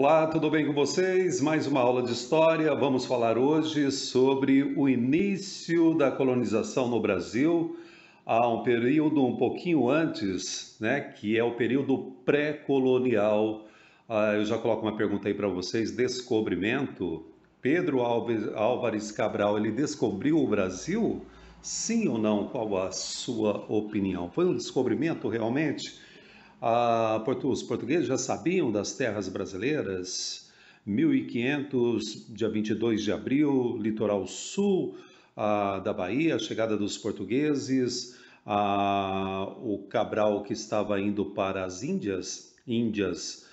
Olá, tudo bem com vocês? Mais uma aula de história. Vamos falar hoje sobre o início da colonização no Brasil, há um período um pouquinho antes, né, que é o período pré-colonial. Ah, eu já coloco uma pergunta aí para vocês: descobrimento. Pedro Álvares Cabral, ele descobriu o Brasil? Sim ou não? Qual a sua opinião? Foi um descobrimento realmente? Ah, os portugueses já sabiam das terras brasileiras. 1500, dia 22 de abril, litoral sul ah, da Bahia, chegada dos portugueses, ah, o Cabral que estava indo para as Índias, Índias,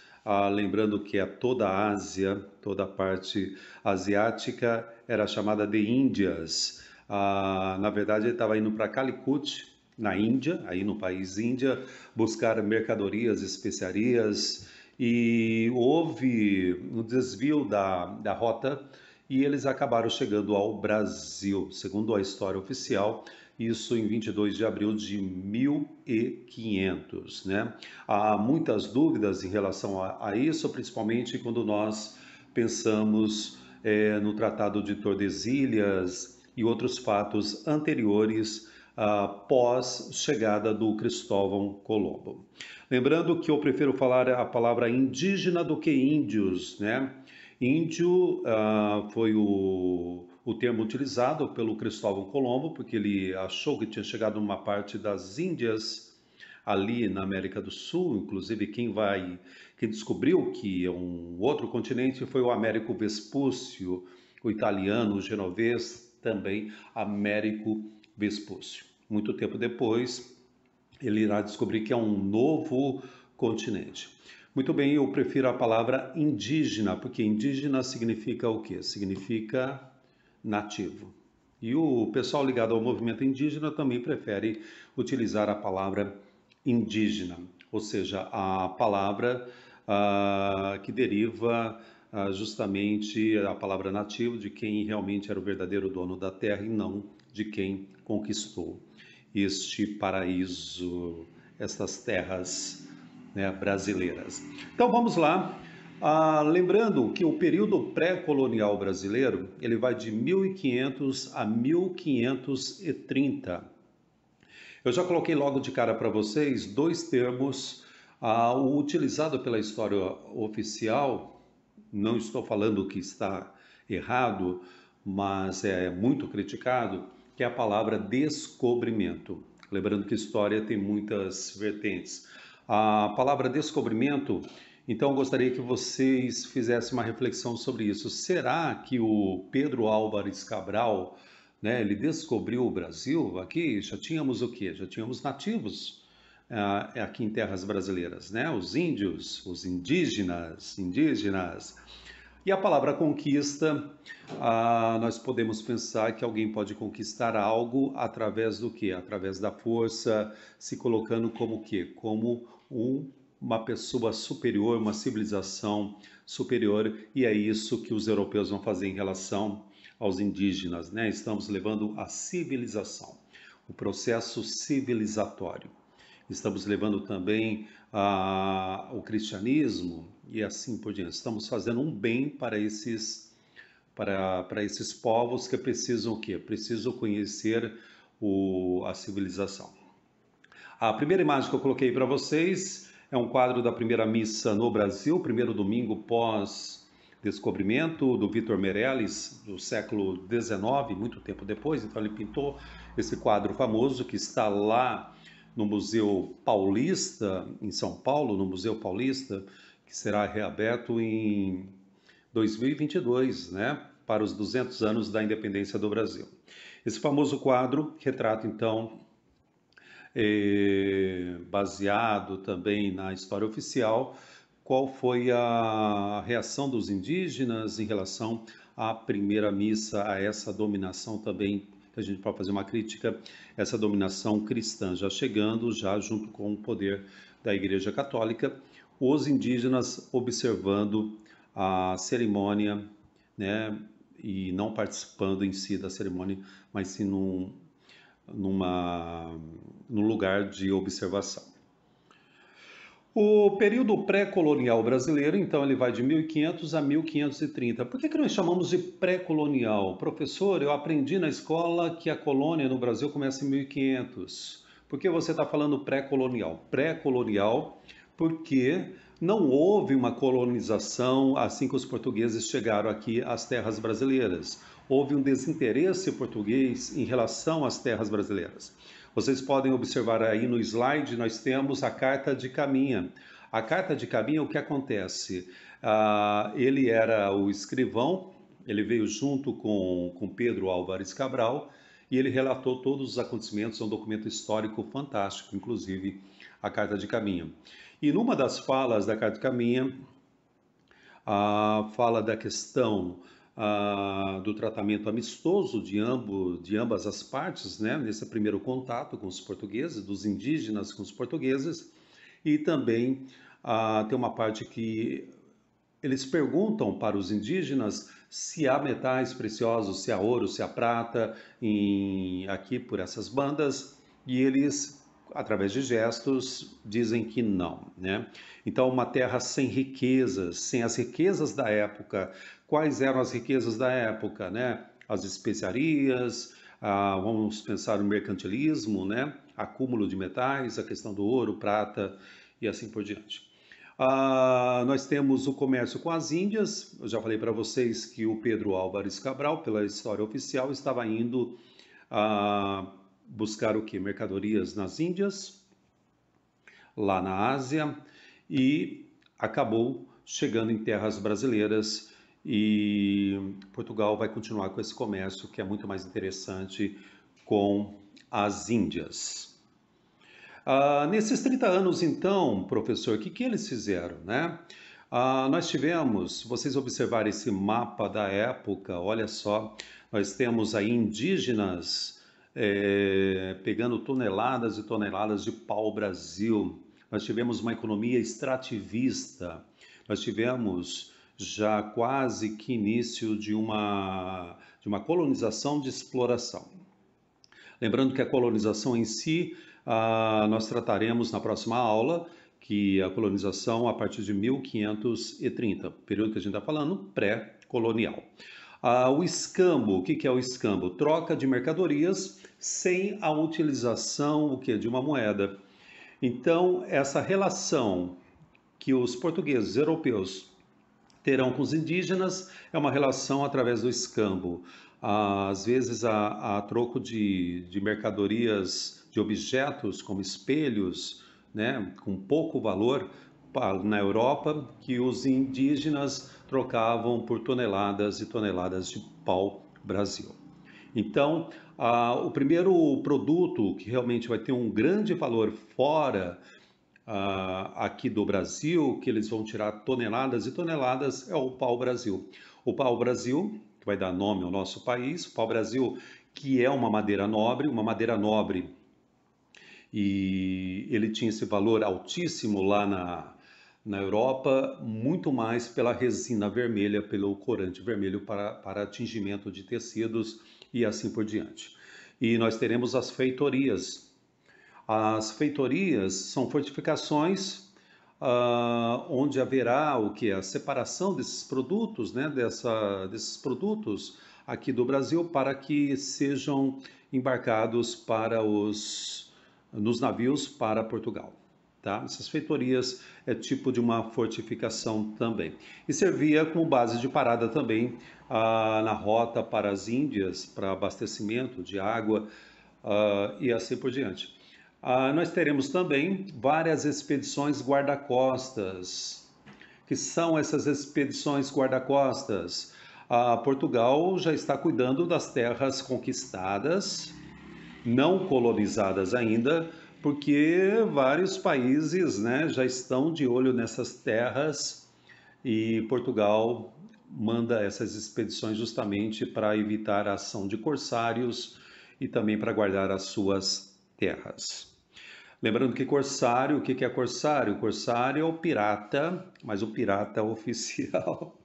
lembrando que é toda a Ásia, toda a parte asiática era chamada de Índias. Na verdade, ele estava indo para Calicut, na Índia, aí no país Índia, buscar mercadorias, especiarias, e houve um desvio da, da rota e eles acabaram chegando ao Brasil, segundo a história oficial, isso em 22 de abril de 1500. Né? Há muitas dúvidas em relação a, a isso, principalmente quando nós pensamos é, no Tratado de Tordesilhas e outros fatos anteriores pós chegada do Cristóvão Colombo. Lembrando que eu prefiro falar a palavra indígena do que índios, né? Índio uh, foi o, o termo utilizado pelo Cristóvão Colombo, porque ele achou que tinha chegado numa parte das Índias, ali na América do Sul, inclusive quem vai, quem descobriu que é um outro continente foi o Américo Vespúcio, o italiano, o genovês, também Américo Vespúcio. Muito tempo depois, ele irá descobrir que é um novo continente. Muito bem, eu prefiro a palavra indígena, porque indígena significa o quê? Significa nativo. E o pessoal ligado ao movimento indígena também prefere utilizar a palavra indígena, ou seja, a palavra ah, que deriva ah, justamente a palavra nativo de quem realmente era o verdadeiro dono da terra e não de quem conquistou este paraíso, estas terras né, brasileiras. Então vamos lá. Ah, lembrando que o período pré-colonial brasileiro ele vai de 1500 a 1530. Eu já coloquei logo de cara para vocês dois termos ah, o utilizado pela história oficial. Não estou falando que está errado, mas é muito criticado que é a palavra descobrimento. Lembrando que história tem muitas vertentes. A palavra descobrimento, então eu gostaria que vocês fizessem uma reflexão sobre isso. Será que o Pedro Álvares Cabral, né, ele descobriu o Brasil? Aqui já tínhamos o quê? Já tínhamos nativos uh, aqui em terras brasileiras, né? Os índios, os indígenas, indígenas, e a palavra conquista, ah, nós podemos pensar que alguém pode conquistar algo através do que? Através da força, se colocando como que? Como um, uma pessoa superior, uma civilização superior, e é isso que os europeus vão fazer em relação aos indígenas, né? Estamos levando a civilização, o processo civilizatório. Estamos levando também ah, o cristianismo, e assim por diante. Estamos fazendo um bem para esses para, para esses povos que precisam o quê? Precisam conhecer o, a civilização. A primeira imagem que eu coloquei para vocês é um quadro da primeira missa no Brasil, primeiro domingo pós descobrimento do Vitor Meirelles, do século XIX, muito tempo depois. Então ele pintou esse quadro famoso que está lá no Museu Paulista, em São Paulo, no Museu Paulista, que será reaberto em 2022, né, para os 200 anos da independência do Brasil. Esse famoso quadro retrata, então, é, baseado também na história oficial, qual foi a reação dos indígenas em relação à primeira missa, a essa dominação também, a gente pode fazer uma crítica, essa dominação cristã, já chegando, já junto com o poder da Igreja Católica, os indígenas observando a cerimônia, né, e não participando em si da cerimônia, mas sim num, numa, num lugar de observação. O período pré-colonial brasileiro, então, ele vai de 1500 a 1530. Por que, que nós chamamos de pré-colonial? Professor, eu aprendi na escola que a colônia no Brasil começa em 1500. Por que você está falando pré-colonial? Pré-colonial porque não houve uma colonização assim que os portugueses chegaram aqui às terras brasileiras. Houve um desinteresse português em relação às terras brasileiras. Vocês podem observar aí no slide, nós temos a carta de Caminha. A carta de Caminha, o que acontece? Ah, ele era o escrivão, ele veio junto com, com Pedro Álvares Cabral e ele relatou todos os acontecimentos, é um documento histórico fantástico, inclusive a carta de Caminha. E numa das falas da carta de Caminha, ah, fala da questão do tratamento amistoso de, ambos, de ambas as partes, né, nesse primeiro contato com os portugueses, dos indígenas com os portugueses, e também ah, tem uma parte que eles perguntam para os indígenas se há metais preciosos, se há ouro, se há prata em, aqui por essas bandas, e eles através de gestos, dizem que não. Né? Então, uma terra sem riquezas, sem as riquezas da época. Quais eram as riquezas da época? Né? As especiarias, ah, vamos pensar no mercantilismo, né? acúmulo de metais, a questão do ouro, prata e assim por diante. Ah, nós temos o comércio com as Índias. Eu já falei para vocês que o Pedro Álvares Cabral, pela história oficial, estava indo ah, buscar o que? Mercadorias nas Índias, lá na Ásia, e acabou chegando em terras brasileiras e Portugal vai continuar com esse comércio que é muito mais interessante com as Índias. Ah, nesses 30 anos, então, professor, o que, que eles fizeram, né? Ah, nós tivemos, vocês observarem esse mapa da época, olha só, nós temos aí indígenas é, pegando toneladas e toneladas de pau-brasil. Nós tivemos uma economia extrativista, nós tivemos já quase que início de uma, de uma colonização de exploração. Lembrando que a colonização em si, ah, nós trataremos na próxima aula, que a colonização a partir de 1530, período que a gente está falando, pré-colonial. Ah, o escambo, o que, que é o escambo? Troca de mercadorias sem a utilização o que, de uma moeda. Então, essa relação que os portugueses europeus terão com os indígenas é uma relação através do escambo. Às vezes, a, a troco de, de mercadorias, de objetos como espelhos, né, com pouco valor, na Europa que os indígenas trocavam por toneladas e toneladas de pau Brasil. Então, ah, o primeiro produto que realmente vai ter um grande valor fora ah, aqui do Brasil, que eles vão tirar toneladas e toneladas, é o pau Brasil. O pau Brasil, que vai dar nome ao nosso país, o pau Brasil, que é uma madeira nobre, uma madeira nobre e ele tinha esse valor altíssimo lá na, na Europa, muito mais pela resina vermelha, pelo corante vermelho para, para atingimento de tecidos e assim por diante. E nós teremos as feitorias. As feitorias são fortificações uh, onde haverá o que a separação desses produtos, né, dessa, desses produtos aqui do Brasil para que sejam embarcados para os nos navios para Portugal. Tá? Essas feitorias é tipo de uma fortificação também. E servia como base de parada também ah, na rota para as Índias, para abastecimento de água ah, e assim por diante. Ah, nós teremos também várias expedições guarda-costas. Que são essas expedições guarda-costas? Portugal já está cuidando das terras conquistadas, não colonizadas ainda, porque vários países né, já estão de olho nessas terras e Portugal manda essas expedições justamente para evitar a ação de corsários e também para guardar as suas terras. Lembrando que corsário, o que é corsário? Corsário é o pirata, mas o pirata oficial.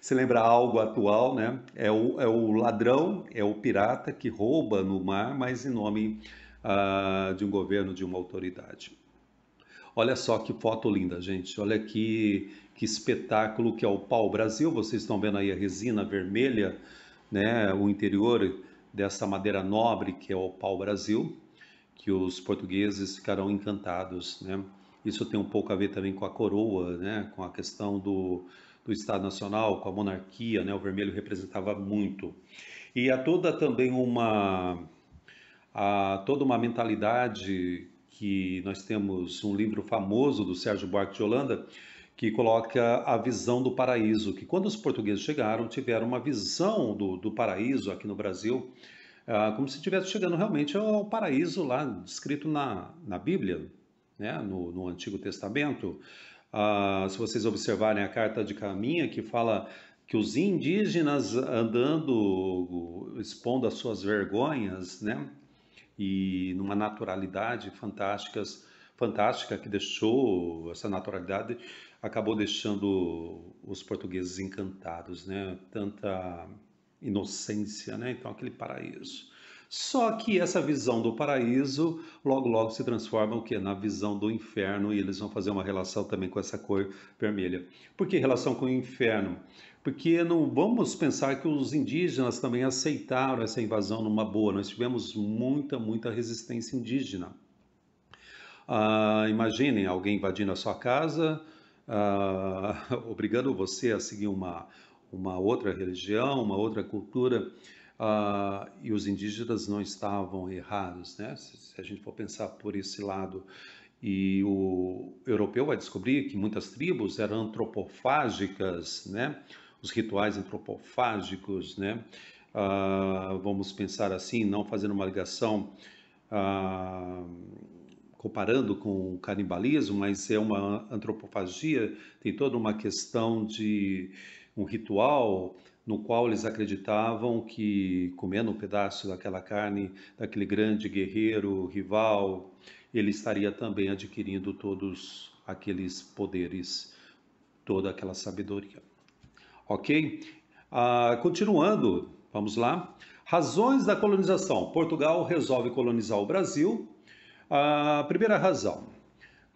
Se lembra algo atual, né? É o, é o ladrão, é o pirata que rouba no mar, mas em nome uh, de um governo, de uma autoridade. Olha só que foto linda, gente. Olha que, que espetáculo que é o pau Brasil. Vocês estão vendo aí a resina vermelha, né? O interior dessa madeira nobre que é o pau Brasil, que os portugueses ficarão encantados, né? Isso tem um pouco a ver também com a coroa, né? Com a questão do, do Estado Nacional, com a monarquia, né? O vermelho representava muito. E há toda também uma, há toda uma mentalidade que nós temos um livro famoso do Sérgio Buarque de Holanda que coloca a visão do paraíso, que quando os portugueses chegaram, tiveram uma visão do, do paraíso aqui no Brasil, ah, como se estivesse chegando realmente ao paraíso lá, descrito na, na Bíblia, né, no, no Antigo Testamento. Ah, se vocês observarem a carta de Caminha, que fala que os indígenas andando, expondo as suas vergonhas, né, e numa naturalidade fantásticas, fantástica que deixou essa naturalidade acabou deixando os portugueses encantados, né? Tanta inocência, né? Então aquele paraíso. Só que essa visão do paraíso logo logo se transforma o que na visão do inferno e eles vão fazer uma relação também com essa cor vermelha. Por que relação com o inferno? Porque não vamos pensar que os indígenas também aceitaram essa invasão numa boa. Nós tivemos muita, muita resistência indígena. Ah, imaginem alguém invadindo a sua casa, ah, obrigando você a seguir uma, uma outra religião, uma outra cultura. Ah, e os indígenas não estavam errados, né? Se, se a gente for pensar por esse lado, e o europeu vai descobrir que muitas tribos eram antropofágicas, né? os rituais antropofágicos, né? Ah, vamos pensar assim, não fazendo uma ligação ah, comparando com o canibalismo, mas é uma antropofagia, tem toda uma questão de um ritual no qual eles acreditavam que comendo um pedaço daquela carne daquele grande guerreiro rival, ele estaria também adquirindo todos aqueles poderes, toda aquela sabedoria. Ok? Ah, continuando, vamos lá. Razões da colonização. Portugal resolve colonizar o Brasil. A primeira razão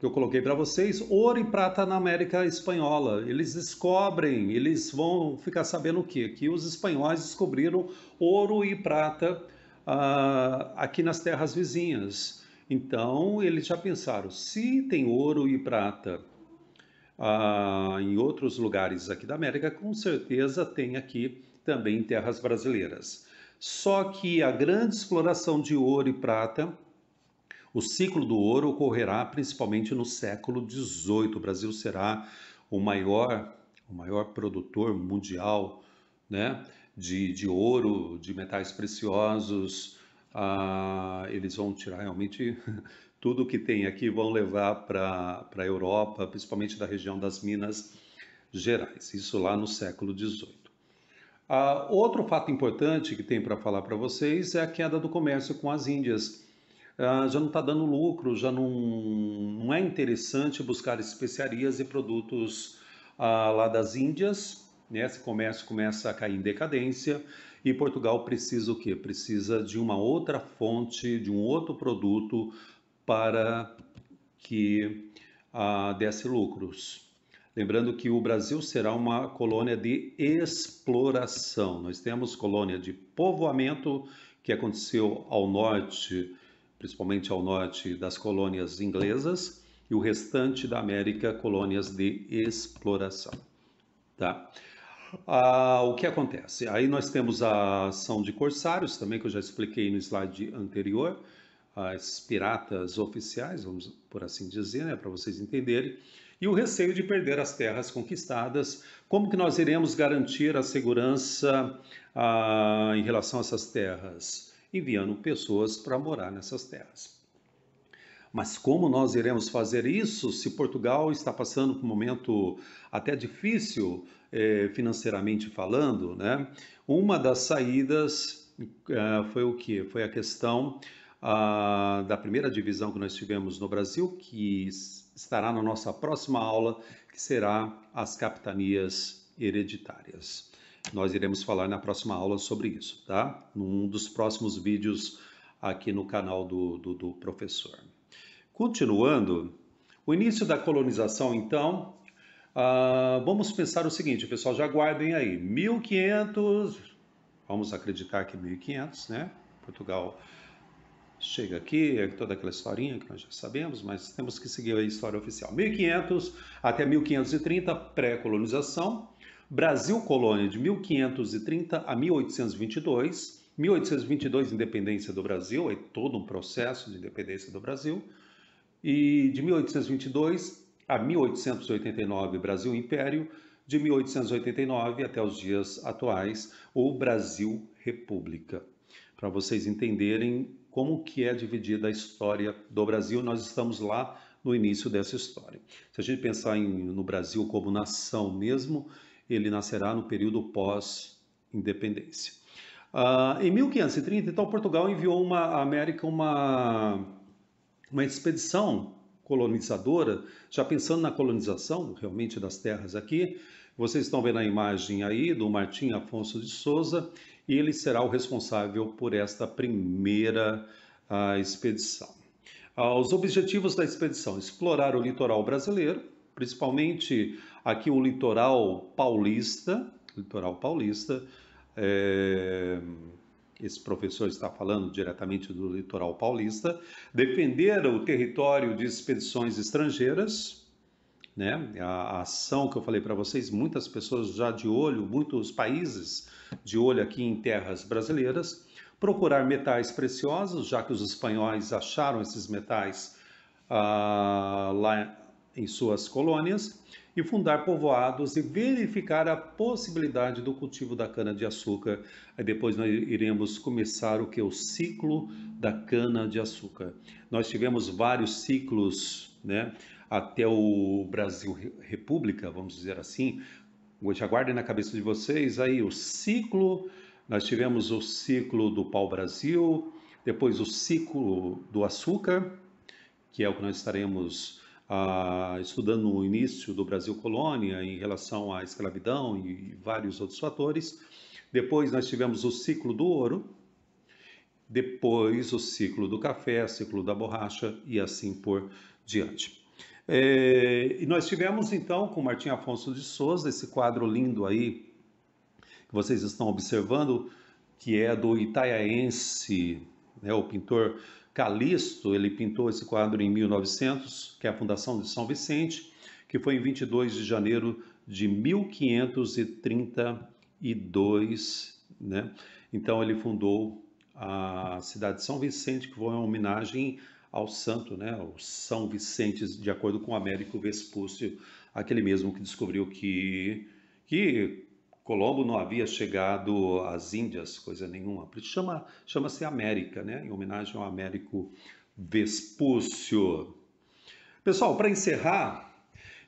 que eu coloquei para vocês, ouro e prata na América Espanhola. Eles descobrem, eles vão ficar sabendo o quê? Que os espanhóis descobriram ouro e prata ah, aqui nas terras vizinhas. Então, eles já pensaram, se tem ouro e prata ah, em outros lugares aqui da América, com certeza tem aqui também em terras brasileiras. Só que a grande exploração de ouro e prata, o ciclo do ouro ocorrerá principalmente no século XVIII. O Brasil será o maior, o maior produtor mundial né, de, de ouro, de metais preciosos. Ah, eles vão tirar realmente tudo que tem aqui vão levar para a Europa, principalmente da região das Minas Gerais, isso lá no século XVIII. Ah, outro fato importante que tem para falar para vocês é a queda do comércio com as Índias. Ah, já não está dando lucro, já não, não, é interessante buscar especiarias e produtos ah, lá das Índias. Né? Esse comércio começa a cair em decadência e Portugal precisa o quê? Precisa de uma outra fonte, de um outro produto para que ah, desse lucros. Lembrando que o Brasil será uma colônia de exploração. Nós temos colônia de povoamento que aconteceu ao norte, principalmente ao norte das colônias inglesas, e o restante da América colônias de exploração. Tá? Ah, o que acontece? Aí nós temos a ação de corsários, também que eu já expliquei no slide anterior, as piratas oficiais, vamos por assim dizer, né, para vocês entenderem, e o receio de perder as terras conquistadas. Como que nós iremos garantir a segurança ah, em relação a essas terras? Enviando pessoas para morar nessas terras. Mas como nós iremos fazer isso se Portugal está passando por um momento até difícil eh, financeiramente falando? Né? Uma das saídas eh, foi o que? Foi a questão uh, da primeira divisão que nós tivemos no Brasil, que estará na nossa próxima aula, que será as capitanias hereditárias. Nós iremos falar na próxima aula sobre isso, tá? Num dos próximos vídeos aqui no canal do, do, do professor. Continuando, O início da colonização, então, uh, vamos pensar o seguinte, pessoal, já guardem aí, 1500, vamos acreditar que 1500, né? Portugal chega aqui, é toda aquela historinha que nós já sabemos, mas temos que seguir a história oficial. 1500 até 1530, pré-colonização. Brasil colônia de 1530 a 1822. 1822, independência do Brasil, é todo um processo de independência do Brasil. E de 1822 a 1889, Brasil Império. De 1889 até os dias atuais, o Brasil República. Para vocês entenderem como que é dividida a história do Brasil. Nós estamos lá no início dessa história. Se a gente pensar em, no Brasil como nação mesmo, ele nascerá no período pós-independência. Uh, em 1530, então, Portugal enviou uma, à América uma, uma expedição colonizadora, já pensando na colonização realmente das terras aqui. Vocês estão vendo a imagem aí do Martim Afonso de Souza, e ele será o responsável por esta primeira uh, expedição. Uh, os objetivos da expedição: explorar o litoral brasileiro, principalmente aqui o litoral paulista, litoral paulista. É, esse professor está falando diretamente do litoral paulista, defender o território de expedições estrangeiras, né? A, ação que eu falei para vocês, muitas pessoas já de olho, muitos países de olho aqui em terras brasileiras, procurar metais preciosos, já que os espanhóis acharam esses metais ah, lá em suas colônias, e fundar povoados e verificar a possibilidade do cultivo da cana-de-açúcar. Aí depois nós iremos começar o que? O ciclo da cana-de-açúcar. Nós tivemos vários ciclos, né? até o Brasil República, vamos dizer assim. Hoje aguardem na cabeça de vocês aí o ciclo. Nós tivemos o ciclo do pau-brasil, depois o ciclo do açúcar, que é o que nós estaremos ah, estudando no início do Brasil colônia em relação à escravidão e vários outros fatores. Depois nós tivemos o ciclo do ouro, depois o ciclo do café, ciclo da borracha e assim por diante. É, e nós tivemos então com Martim Afonso de Souza esse quadro lindo aí que vocês estão observando, que é do itaiaense, né, o pintor Calixto, ele pintou esse quadro em 1900, que é a Fundação de São Vicente, que foi em 22 de janeiro de 1532, né? Então ele fundou a cidade de São Vicente, que foi uma homenagem ao santo, né, o São Vicente, de acordo com Américo Vespúcio, aquele mesmo que descobriu que, que Colombo não havia chegado às Índias, coisa nenhuma. Chama, chama-se América, né, em homenagem ao Américo Vespúcio. Pessoal, para encerrar,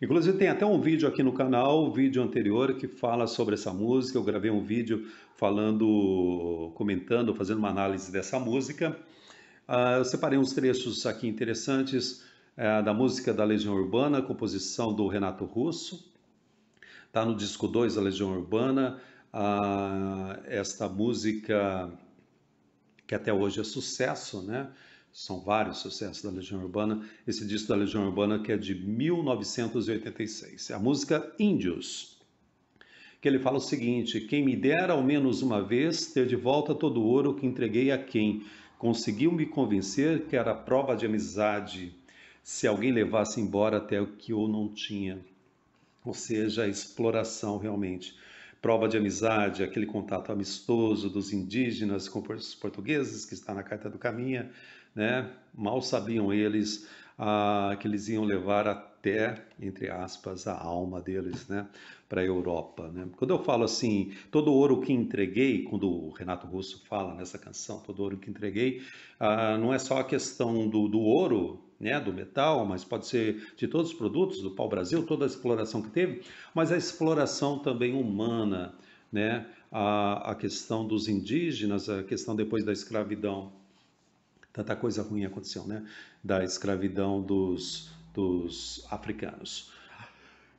Inclusive tem até um vídeo aqui no canal, o vídeo anterior que fala sobre essa música. Eu gravei um vídeo falando, comentando, fazendo uma análise dessa música. Uh, eu separei uns trechos aqui interessantes uh, da música da Legião Urbana, composição do Renato Russo. Está no disco 2 da Legião Urbana. Uh, esta música que até hoje é sucesso, né? São vários sucessos da Legião Urbana. Esse disco da Legião Urbana que é de 1986. É a música Índios que ele fala o seguinte: Quem me dera ao menos uma vez ter de volta todo o ouro que entreguei a quem conseguiu me convencer que era prova de amizade se alguém levasse embora até o que eu não tinha. Ou seja, a exploração realmente. Prova de amizade, aquele contato amistoso dos indígenas com os portugueses, que está na Carta do Caminha, né? Mal sabiam eles ah, que eles iam levar até, entre aspas, a alma deles, né? para a Europa. Né? Quando eu falo assim, todo ouro que entreguei, quando o Renato Russo fala nessa canção, todo ouro que entreguei, ah, não é só a questão do, do ouro, né, do metal, mas pode ser de todos os produtos do pau-brasil, toda a exploração que teve, mas a exploração também humana, né, a, a questão dos indígenas, a questão depois da escravidão, tanta coisa ruim aconteceu, né, da escravidão dos, dos africanos.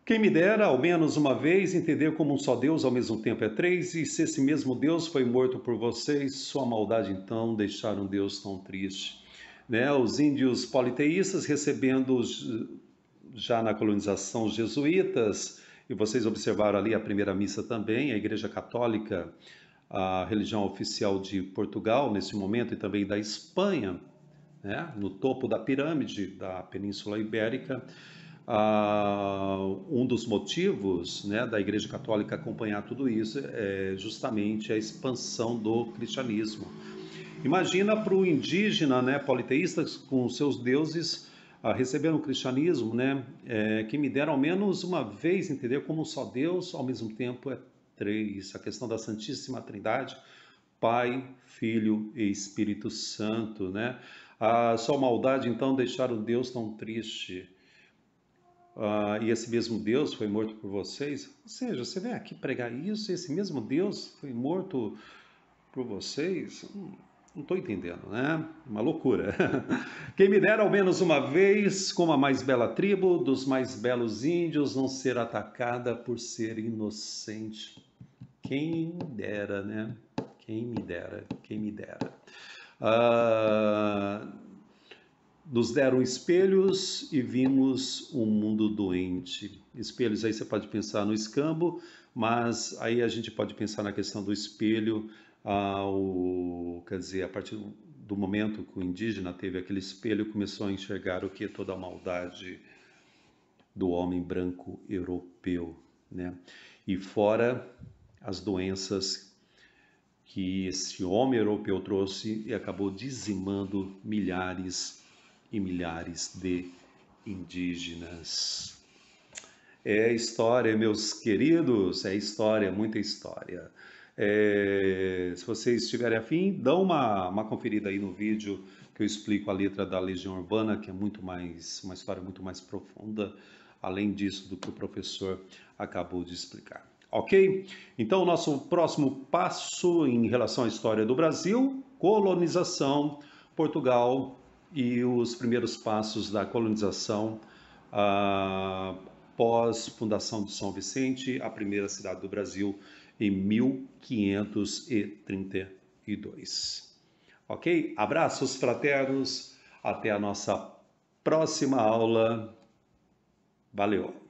Quem me dera, ao menos uma vez, entender como um só Deus ao mesmo tempo é três, e se esse mesmo Deus foi morto por vocês, sua maldade então deixaram Deus tão triste. Né? Os índios politeístas recebendo os, já na colonização jesuítas, e vocês observaram ali a primeira missa também, a Igreja Católica, a religião oficial de Portugal nesse momento e também da Espanha, né, no topo da pirâmide da Península Ibérica. Uh, um dos motivos né, da Igreja Católica acompanhar tudo isso é justamente a expansão do cristianismo. Imagina para o indígena né, politeísta com seus deuses uh, recebendo o cristianismo, né, é, que me deram ao menos uma vez entender como só Deus ao mesmo tempo é três, a questão da Santíssima Trindade, Pai, Filho e Espírito Santo, né? A sua maldade, então, deixaram Deus tão triste. Ah, e esse mesmo Deus foi morto por vocês. Ou seja, você vem aqui pregar isso, e esse mesmo Deus foi morto por vocês. Hum, não estou entendendo, né? Uma loucura. Quem me dera ao menos uma vez, como a mais bela tribo dos mais belos índios, não ser atacada por ser inocente. Quem me dera, né? Quem me dera, quem me dera. Ah, nos deram espelhos e vimos um mundo doente. Espelhos aí você pode pensar no escambo, mas aí a gente pode pensar na questão do espelho ao, quer dizer, a partir do momento que o indígena teve aquele espelho, começou a enxergar o que toda a maldade do homem branco europeu, né? E fora as doenças que esse homem europeu trouxe e acabou dizimando milhares e milhares de indígenas. É história, meus queridos, é história, muita história. É, se vocês estiverem afim, dão uma, uma conferida aí no vídeo que eu explico a letra da Legião Urbana, que é muito mais, uma história muito mais profunda, além disso do que o professor acabou de explicar. Ok? Então, o nosso próximo passo em relação à história do Brasil, colonização, Portugal e os primeiros passos da colonização ah, pós fundação de São Vicente, a primeira cidade do Brasil em 1532. Ok? Abraços fraternos, até a nossa próxima aula. Valeu!